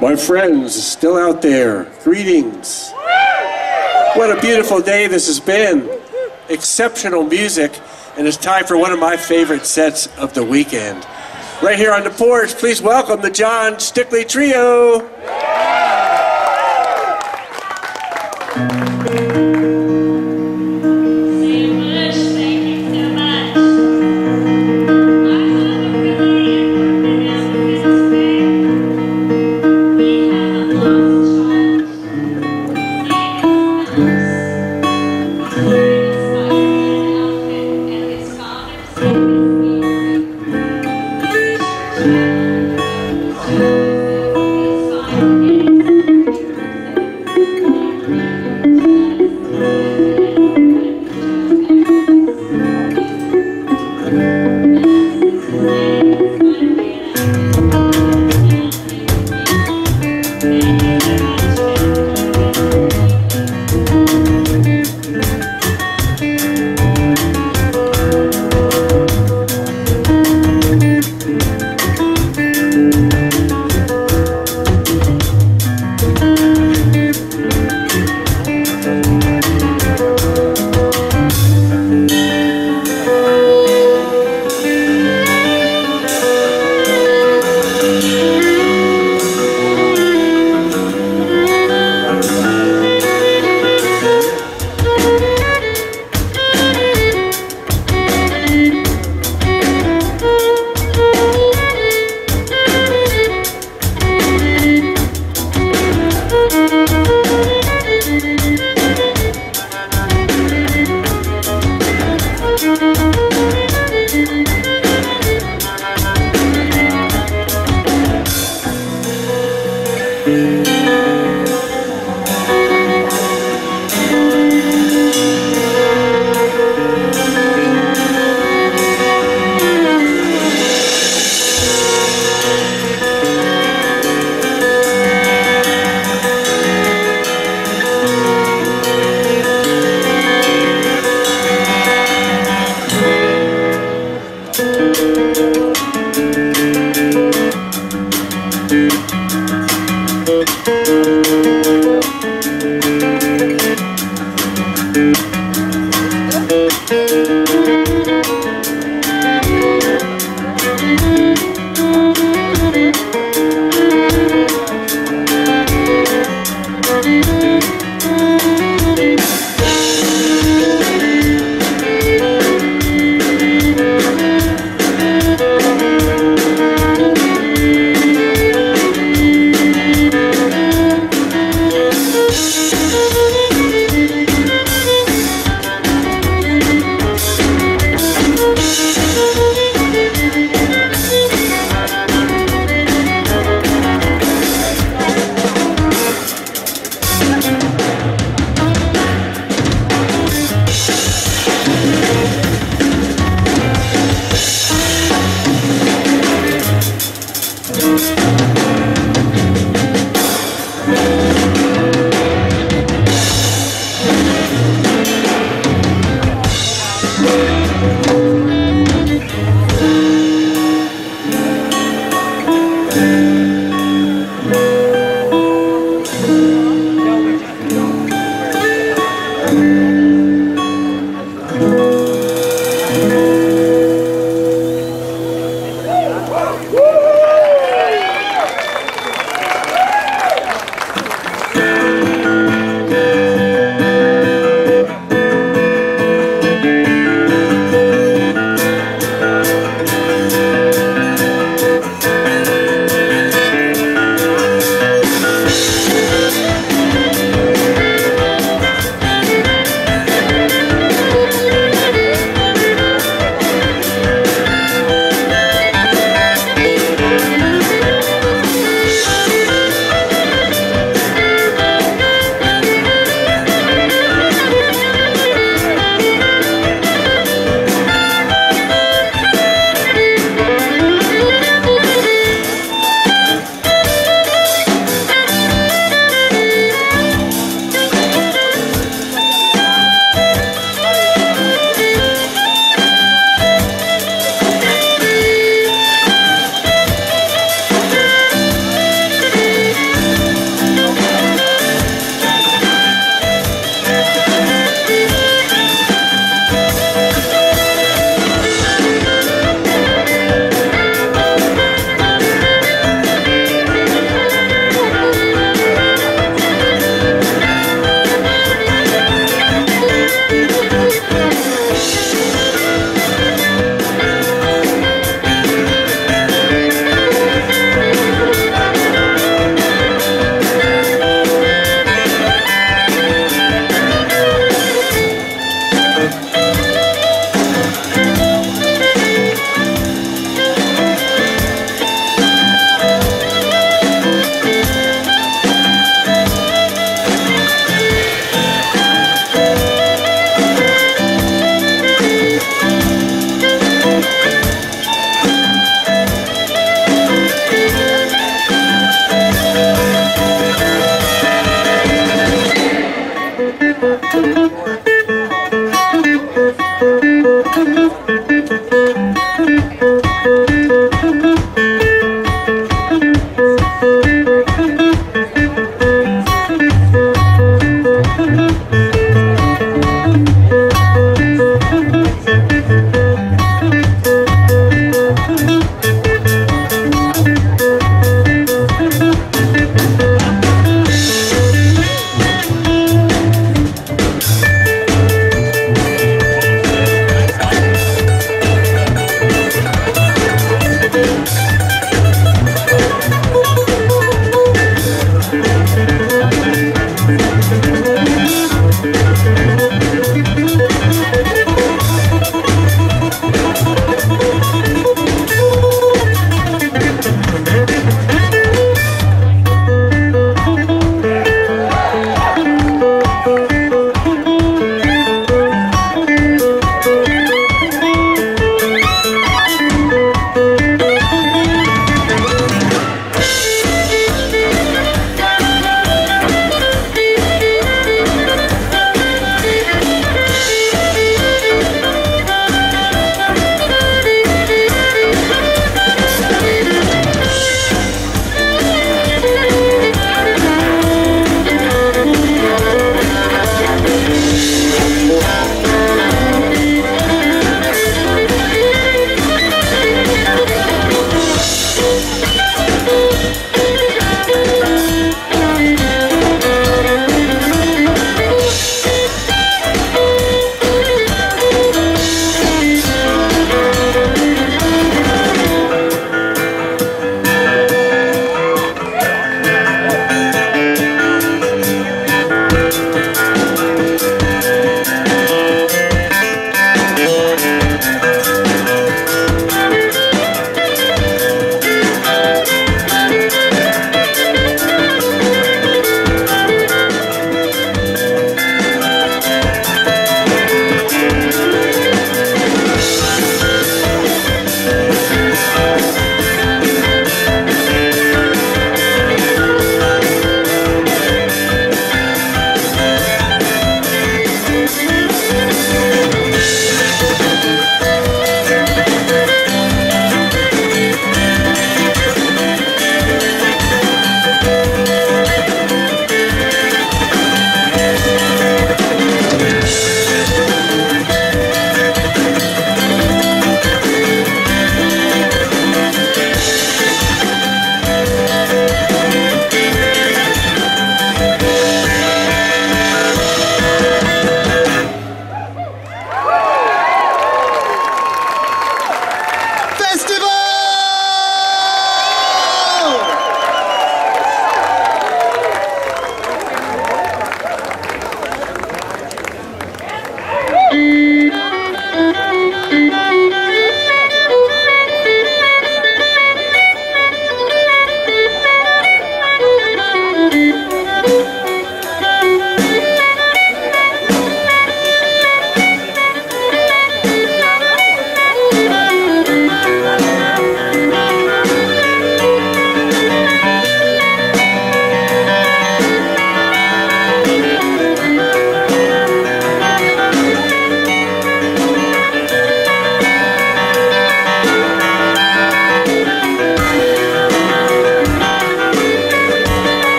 My friends still out there, greetings. What a beautiful day this has been. Exceptional music, and it's time for one of my favorite sets of the weekend. Right here on the porch, please welcome the Jon Stickley Trio.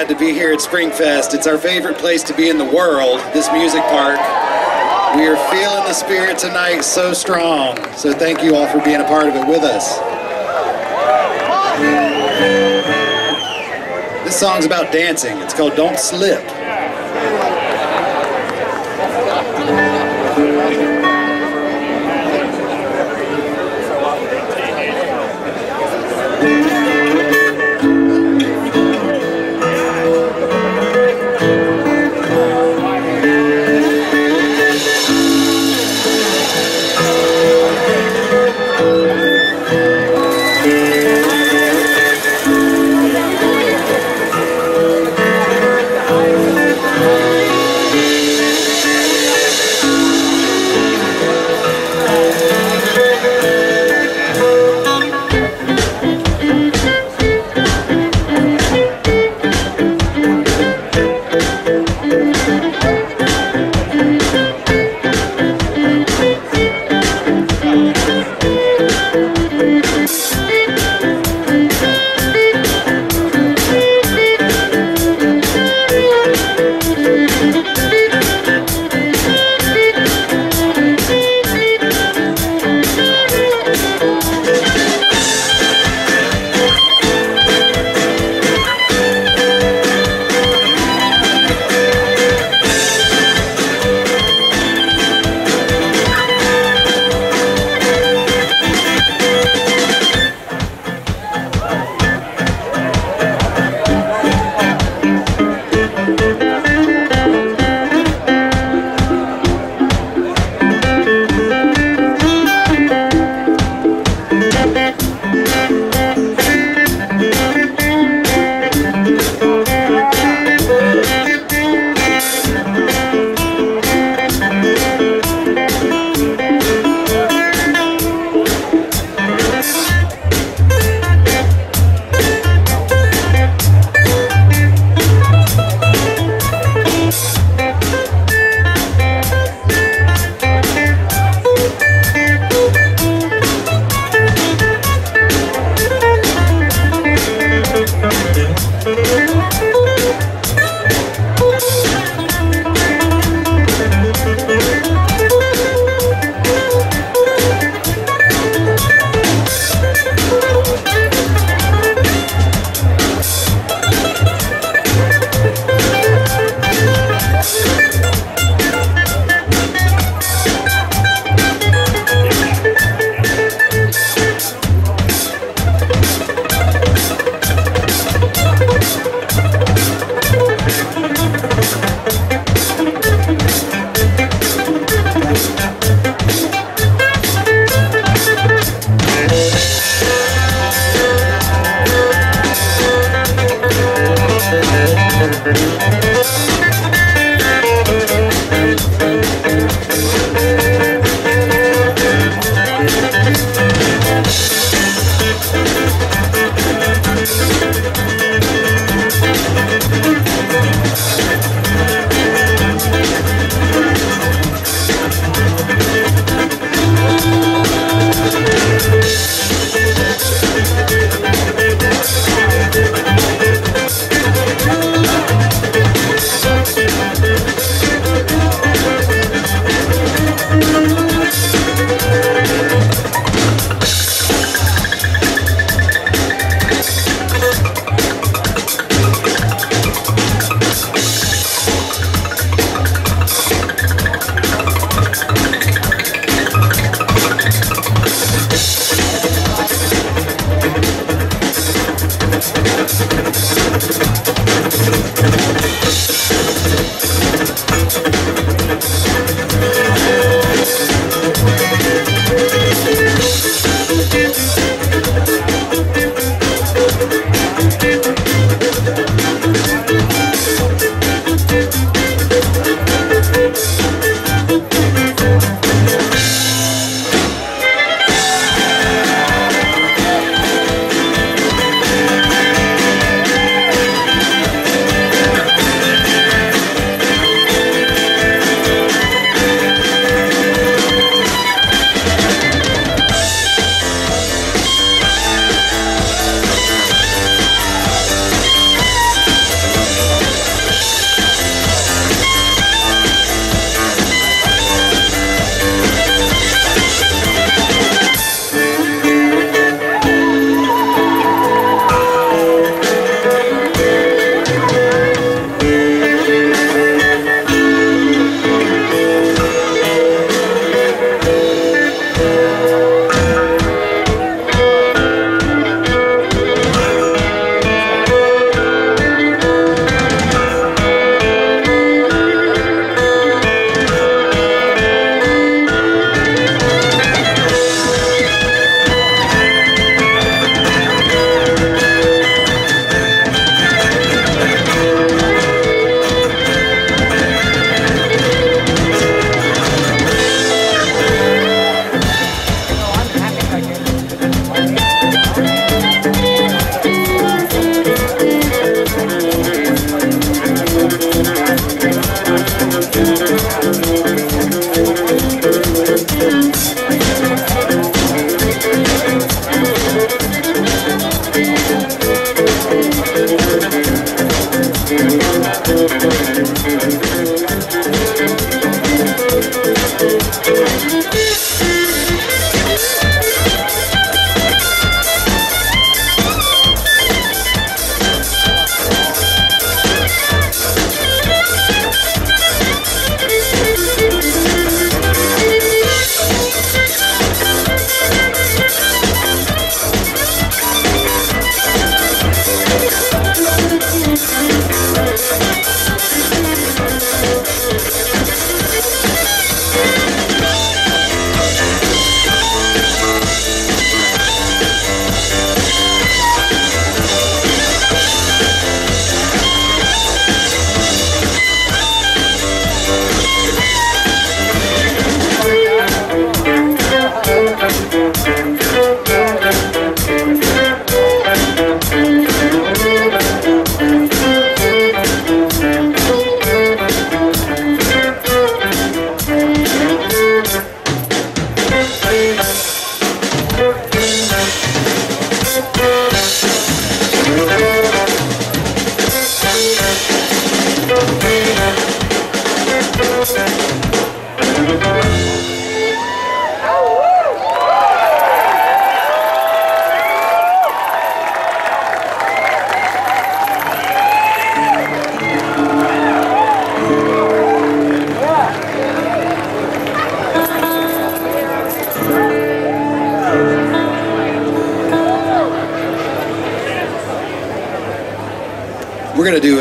Glad to be here at Springfest. It's our favorite place to be in the world, this music park. We are feeling the spirit tonight so strong. So thank you all for being a part of it with us. This song's about dancing. It's called Don't Slip.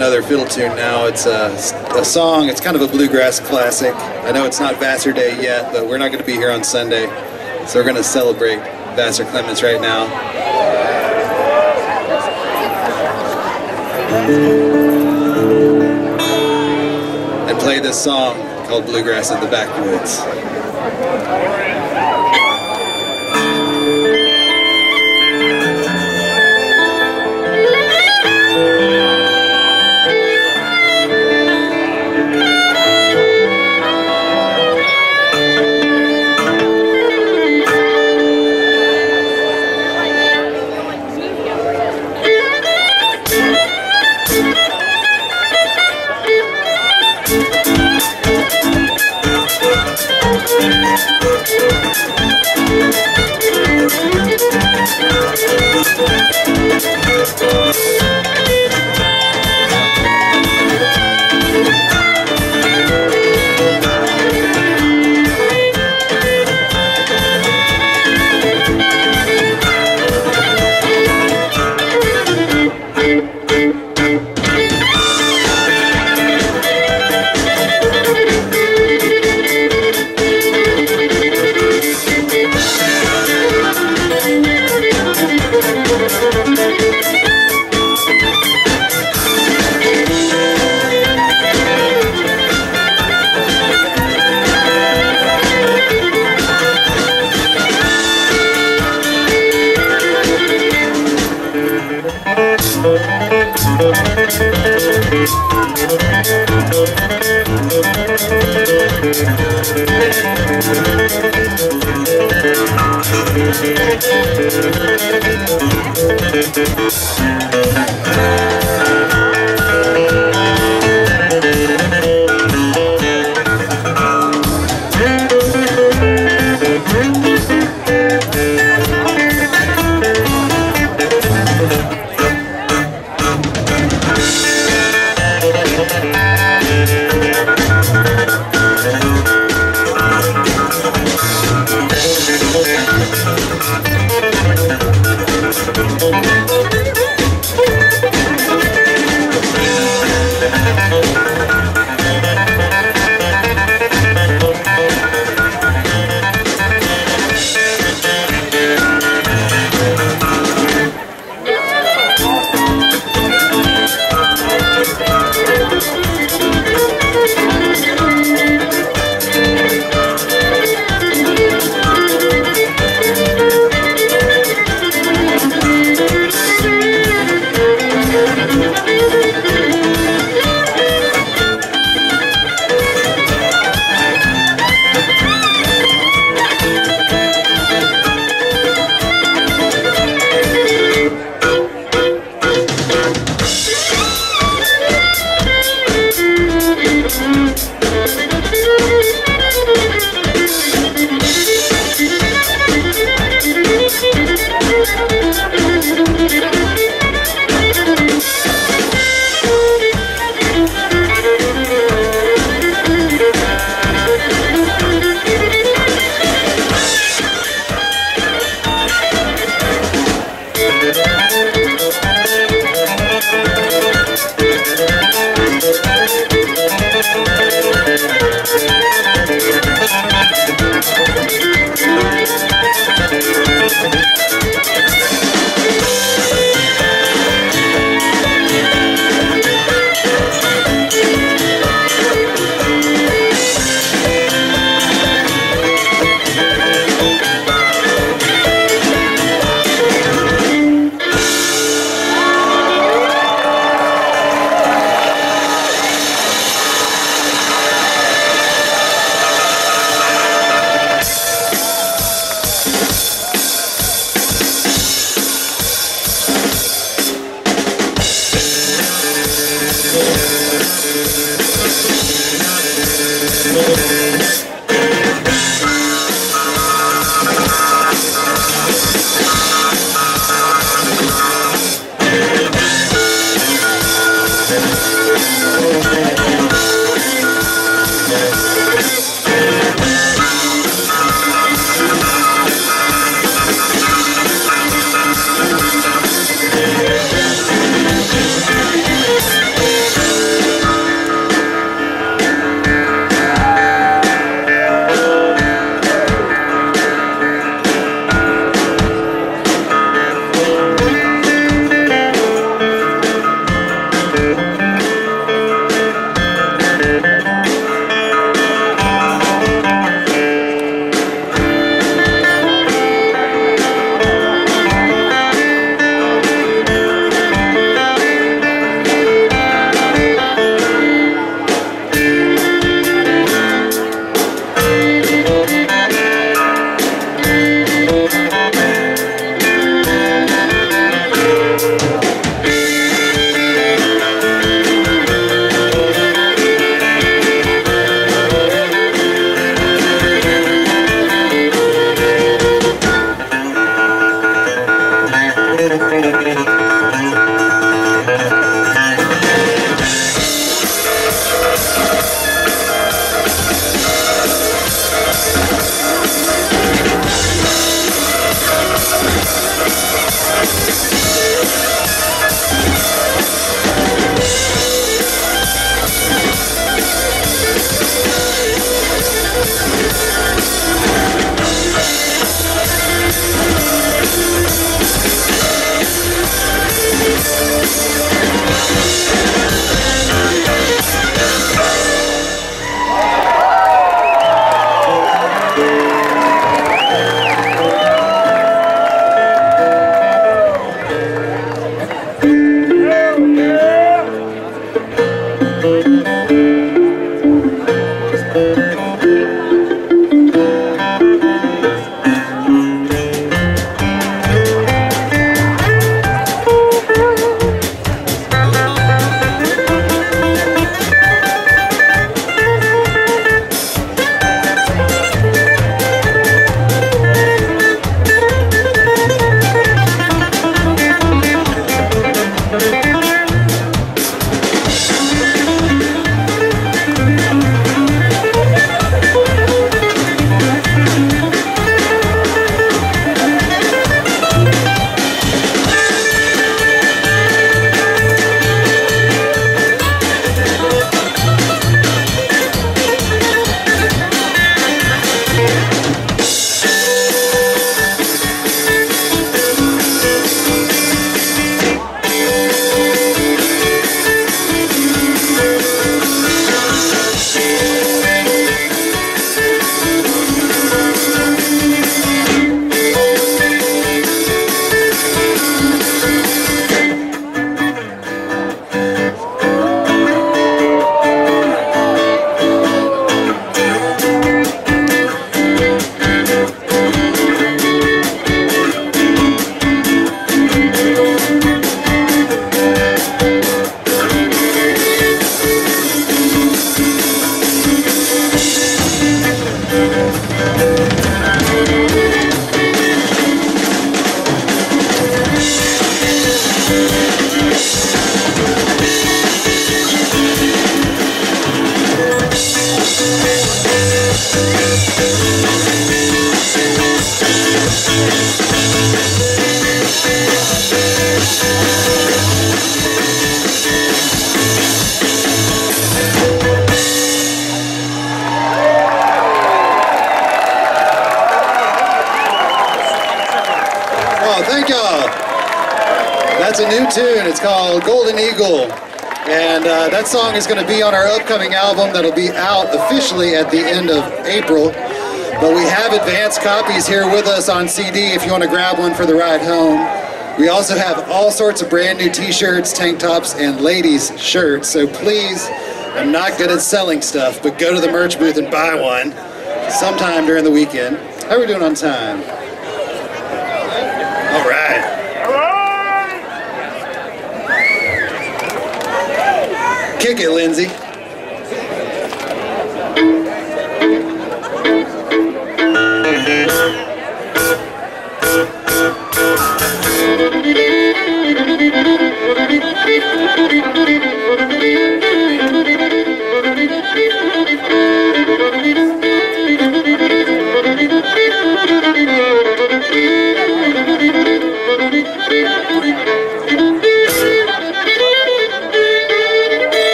Another fiddle tune now. It's a, a song, it's kind of a bluegrass classic. I know it's not Vassar Day yet, but we're not going to be here on Sunday. So we're going to celebrate Vassar Clements right now. And play this song called Bluegrass in the Backwoods. Is going to be on our upcoming album that'll be out officially at the end of April. But we have advanced copies here with us on CD if you want to grab one for the ride home. We also have all sorts of brand new t-shirts, tank tops, and ladies' shirts. So please, I'm not good at selling stuff, but go to the merch booth and buy one sometime during the weekend. How are we doing on time? All right. Kick it, Lindsay.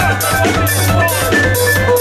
Yeah.